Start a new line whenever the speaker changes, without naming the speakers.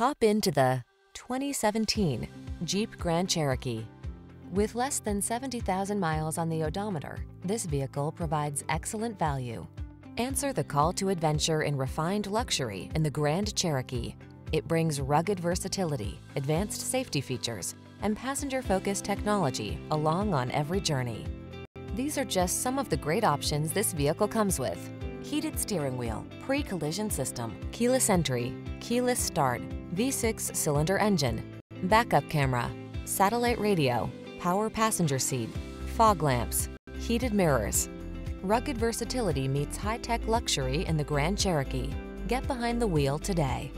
Hop into the 2017 Jeep Grand Cherokee. With less than 70,000 miles on the odometer, this vehicle provides excellent value. Answer the call to adventure in refined luxury in the Grand Cherokee. It brings rugged versatility, advanced safety features, and passenger-focused technology along on every journey. These are just some of the great options this vehicle comes with. Heated steering wheel, pre-collision system, keyless entry, keyless start, V6 cylinder engine, backup camera, satellite radio, power passenger seat, fog lamps, heated mirrors. Rugged versatility meets high-tech luxury in the Grand Cherokee. Get behind the wheel today.